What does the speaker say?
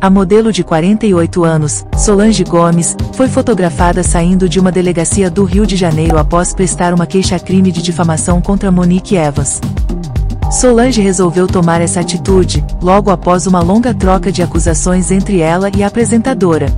A modelo de 48 anos, Solange Gomes, foi fotografada saindo de uma delegacia do Rio de Janeiro após prestar uma queixa-crime de difamação contra Monique Evans. Solange resolveu tomar essa atitude, logo após uma longa troca de acusações entre ela e a apresentadora,